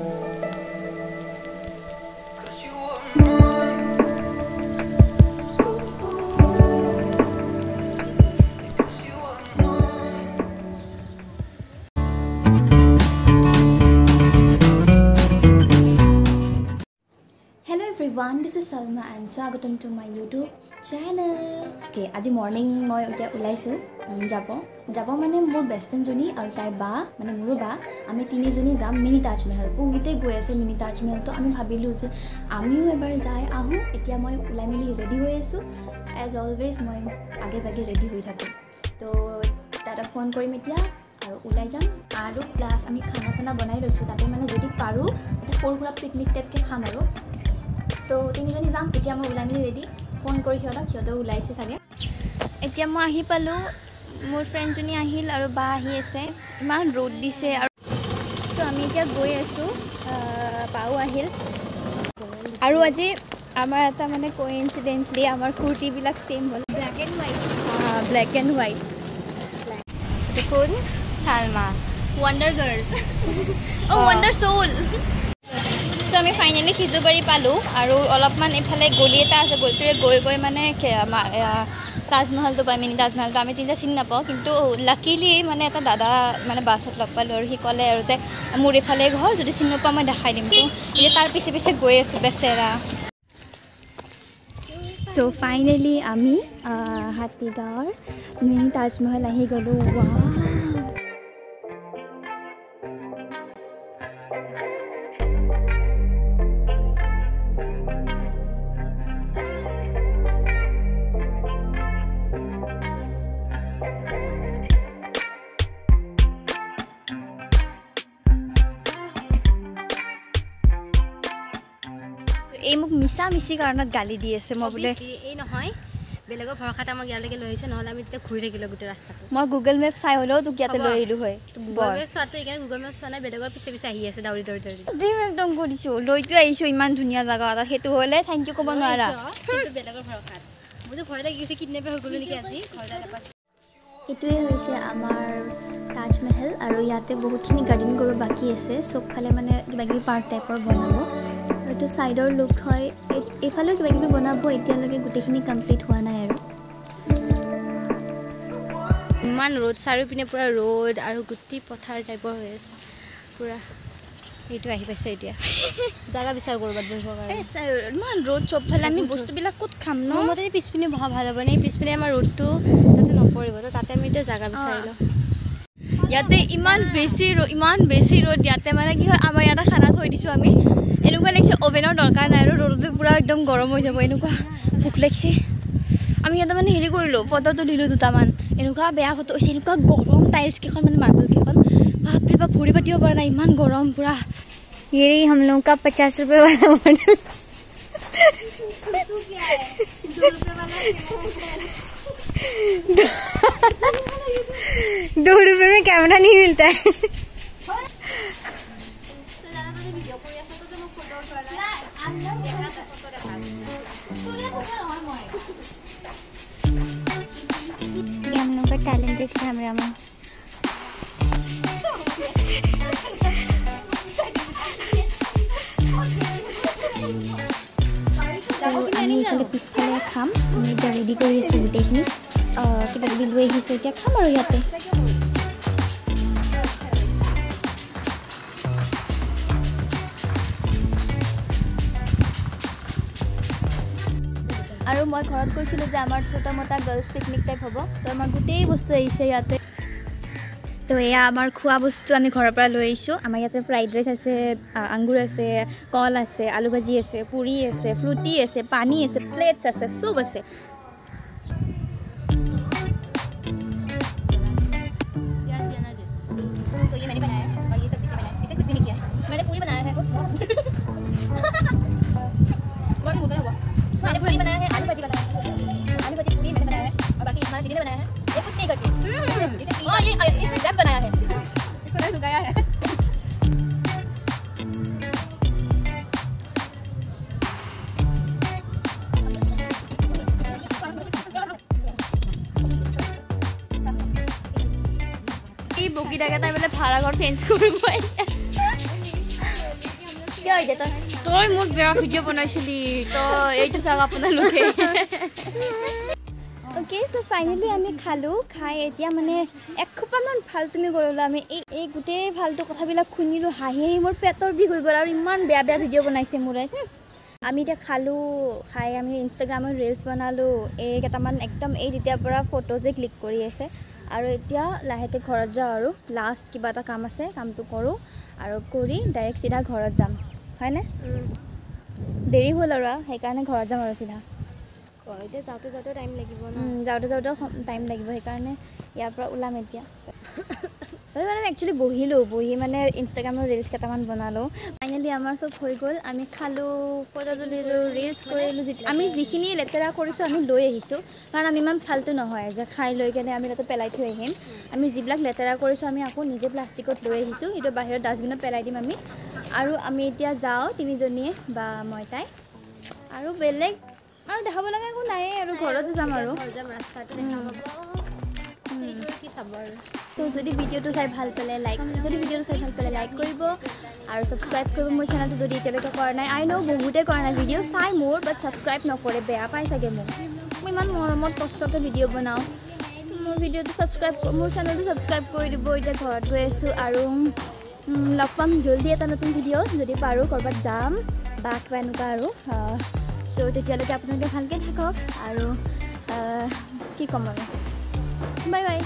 Hello, everyone, this is Salma and Swagatam to my YouTube. Channel okay আজি morning মই এতিয়া ওলাইছোঁ যাব। যাব মানে মোৰ বেষ্ট ফ্ৰেণ্ডজনী আৰু তাইৰ বা মানে মোৰো বা আমি তিনিজনী যাম মিনি তাজমহল বহুতেই গৈ আছে মিনি তাজমহল তো আমি ভাবিলোঁ যে আমিও এবাৰ যাই আহোঁ। এতিয়া মই ওলাই মেলি ৰেডি হৈ আছোঁ। এজ অলৱেজ মই আগে ভাগে ৰেডি হৈ থাকোঁ। তো তাহাঁতক ফোন কৰিম এতিয়া আৰু ওলাই যাম। আৰু প্লাছ আমি খানা চানা বনাই লৈছোঁ তাতে মানে যদি পাৰোঁ এটা সৰু সুৰা পিকনিক টাইপকৈ খাম আৰু। তো তিনিজনী যাম এতিয়া মই ওলাই মেলি ৰেডি ফোন কৰি সিহঁতক সিহঁতেও ওলাইছে চাগে। এতিয়া মই আহি পালোঁ মোৰ ফ্ৰেণ্ডজনী আহিল আৰু বা আহি আছে। ইমান ৰ'দ দিছে আৰু। চ' আমি এতিয়া গৈ আছোঁ বাও আহিল। আৰু আজি আমাৰ এটা মানে কোইনচিডেণ্টলি আমাৰ কুৰ্তিবিলাক ছেইম হ'ল। Black and white black and white কোন? চালমা। ৱাণ্ডাৰ গাৰ্ল অ' ৱাণ্ডাৰ চ'ল চ' আমি ফাইনেলি সিজুবাৰী পালোঁ আৰু অলপমান এইফালে গলি এটা আছে গলিটোৰে গৈ গৈ মানে তাজমহলটো পাই মিনি তাজমহলটো আমি তিনিটা চিনি নাপাওঁ কিন্তু লাকিলি মানে এটা দাদা মানে বাছত লগ পালোঁ আৰু সি ক'লে আৰু যে মোৰ এইফালে ঘৰ যদি চিনি নোপোৱা মই দেখাই দিম এতিয়া তাৰ পিছে পিছে গৈ আছোঁ বেচেৰা। চ' ফাইনেলি আমি হাতীগাঁৱৰ মিনি তাজমহল আহি গ'লোঁ। ৱা এই মোক মিছা মিছি কাৰণত গালি দি আছে। মই বোলে এই নহয়। বেলেগৰ ভৰসাত আমাক ইয়ালৈকে লৈ আহিছে নহ'লে আমি তেতিয়া ঘূৰি থাকিলোঁ গোটেই ৰাস্তাটো। মই গুগল মেপ চাই হ'লেও তোক ইয়াতে। লৈ আহিলোঁ হয়। গুগল মেপ চোৱাটো এইকাৰণে গুগল মেপ চোৱা নাই বেলেগৰ পিছে পিছে আহি আছে দাউৰি দাউৰি দাউৰি ডিম একদম কৰিছোঁ লৈতো আহিছোঁ ইমান ধুনীয়া জেগা এটা। সেইটো হ'লে থেংক ইউ ক'ব নোৱাৰা। বেলেগৰ ভৰসাত মোৰ যে ভয় লাগি গৈছে কিডনেপে হৈ গ'লো নেকি আজি? নাপায় এইটোৱে হৈছে আমাৰ তাজমহল আৰু ইয়াতে বহুতখিনি গাৰ্ডেন কৰিব বাকী আছে। চবফালে মানে কিবা কিবি পাৰ্ক টাইপৰ বনাব। এইটো ছাইডৰ লুক হয়। এই- এইফালেও কিবা কিবি বনাব এতিয়ালৈকে গোটেইখিনি কমপ্লিট হোৱা নাই আৰু। ইমান ৰ'দ চাৰিওপিনে পূৰা ৰ'দ আৰু গোটেই পথাৰ টাইপৰ হৈ আছে। পূৰা এইটো আহি পাইছে এতিয়া। জাগা বিচাৰ ক'ৰবাত বহিবৰ কাৰণে। ইমান ৰ'দ চবফালে আমি বস্তুবিলাক ক'ত খাম ন? মোৰ মতে পিছপিনে বহা ভাল হ'ব নে? পিছপিনে আমাৰ ৰ'দটো তাতে নপৰিব। তো তাতে আমি এতিয়া জাগা বিচাৰি লওঁ। ইয়াতে ইমান বেছি ৰ'দ ইমান বেছি ৰ'দ। ইয়াতে মানে কি হয় আমাৰ ইয়াতে খানা থৈ দিছোঁ আমি। এনেকুৱা লাগিছে অ'ভেনৰ দৰকাৰ নাই আৰু ৰ'দতে পূৰা একদম গৰম হৈ যাব এনেকুৱা ভোক লাগিছে আমি ইয়াতে মানে হেৰি কৰিলোঁ ফটো তুলিলোঁ দুটামান এনেকুৱা বেয়া ফটো হৈছে এনেকুৱা গৰম টাইলছ কেইখন মানে মাৰ্বল কেইখন বাপৰে বাপ ভৰি পাতিব পৰা নাই ইমান গৰম পূৰা ये रही हम लोगों का पचास रुपए वाला मॉडल दो रुपए में कैमरा नहीं मिलता है ये हम लोग का टैलेंटेड कैमरा मैन আৰু আমি এইফালে পিছফালে খাম আমি এতিয়া ৰেডি কৰি আছোঁ গোটেইখিনি আহ, কিবা কিবি লৈ আহিছোঁ এতিয়া খাম আৰু ইয়াতে আৰু মই ঘৰত কৈছিলোঁ যে আমাৰ ছটা মটা গাৰ্লছ পিকনিক টাইপ হ'ব তো আমাৰ গোটেই বস্তু আহিছে ইয়াতে তো এয়া আমাৰ খোৱা বস্তু আমি ঘৰৰ পৰা লৈ আহিছোঁ আমাৰ ইয়াতে ফ্ৰাইড ৰাইচ আছে আ, আংগুৰ আছে কল আছে আলু ভাজি আছে পুৰি আছে ফ্ৰুটি আছে পানী আছে প্লেটছ আছে চব আছে तो ये मैंने बनाया है और ये कुछ नहीं करती हाँ ये इसने रैप बनाया है इसको मैंने सुखाया है এই বগীটাকে তাই বোলে ভাড়া ঘৰ চেঞ্জ কৰিব এতিয়া তই তই মোৰ বেয়া ভিডিঅ' বনাইছিলি তই এইটো চাওক আপোনালোকে অ'কে চ' ফাইনেলি আমি খালোঁ। খাই এতিয়া মানে এসোপামান ফাল্টুমি কৰিলোঁ। আমি এই এই গোটেই ফাল্টু কথাবিলাক শুনিলোঁ। হাঁহি হাঁহি মোৰ পেটৰ বিষ হৈ গ'ল আৰু ইমান বেয়া বেয়া ভিডিঅ' বনাইছে মোৰে। আমি এতিয়া খালোঁ। খাই আমি ইনষ্টাগ্ৰামত ৰিলচ বনালোঁ। এই কেইটামান একদম এই তেতিয়াৰ পৰা ফটোজে ক্লিক কৰি আছে। আৰু এতিয়া লাহেকৈ ঘৰত যাওঁ আৰু। লাষ্ট কিবা এটা কাম আছে কামটো কৰোঁ। আৰু কৰি ডাইৰেক্ট চিধা ঘৰত যাম। হয়নে? দেৰি হ'ল আৰু সেইকাৰণে ঘৰত যাম আৰু চিধা। এতিয়া যাওঁতে যাওঁতে টাইম লাগিব ন? যাওঁতে যাওঁতে টাইম লাগিব সেইকাৰণে ইয়াৰ পৰা ওলাম এতিয়া। মানে একচুৱেলি বহিলোঁ বহি মানে ইনষ্টাগ্ৰামৰ ৰিলচ কেইটামান বনালোঁ। ফাইনেলি আমাৰ চব হৈ গ'ল আমি খালোঁ ফটো তুলিলোঁ ৰিলচ কৰিলোঁ যি- আমি যিখিনি লেতেৰা কৰিছোঁ আমি লৈ আহিছোঁ। কাৰণ আমি ইমান ফাল্টু নহয় যে খাই লৈ কেনে আমি তাতে পেলাই থৈ আহিম। আমি যিবিলাক লেতেৰা কৰিছোঁ আমি আকৌ নিজে প্লাষ্টিকত লৈ আহিছোঁ। সেইটো বাহিৰত ডাষ্টবিনত পেলাই দিম আমি। আৰু আমি এতিয়া যাওঁ তিনিজনীয়ে বা মই তাই। আৰু বেলেগ আৰু দেখাব লগা একো নায়েই আৰু ঘৰতে যাম আৰু। যাম ৰাস্তাটো দেখা পাব। সেইটো কি চাব আৰু? তো যদি ভিডিঅ'টো চাই ভাল পালে লাইক যদি ভিডিঅ'টো চাই ভাল পালে লাইক কৰিব আৰু ছাবস্ক্ৰাইব কৰিব মোৰ চেনেলটো যদি এতিয়ালৈকে কৰা নাই আই ন' বহুতে কৰা নাই ভিডিঅ' চাই মোৰ বাট ছাবস্ক্ৰাইব নকৰে বেয়া পাই চাগে মোক। মই ইমান মৰমত কষ্টকৈ ভিডিঅ' বনাওঁ। মোৰ ভিডিঅ'টো ছাবস্ক্ৰাইব মোৰ চেনেলটো ছাবস্ক্ৰাইব কৰি দিব এতিয়া ঘৰত গৈ আছোঁ আৰু লগ পাম জল্দি এটা নতুন ভিডিঅ' যদি পাৰোঁ ক'ৰবাত যাম বা কিবা এনেকুৱা আৰু তো তেতিয়ালৈকে আপোনালোকে ভালকৈ থাকক আৰু কি ক'ম আৰু? Bye bye.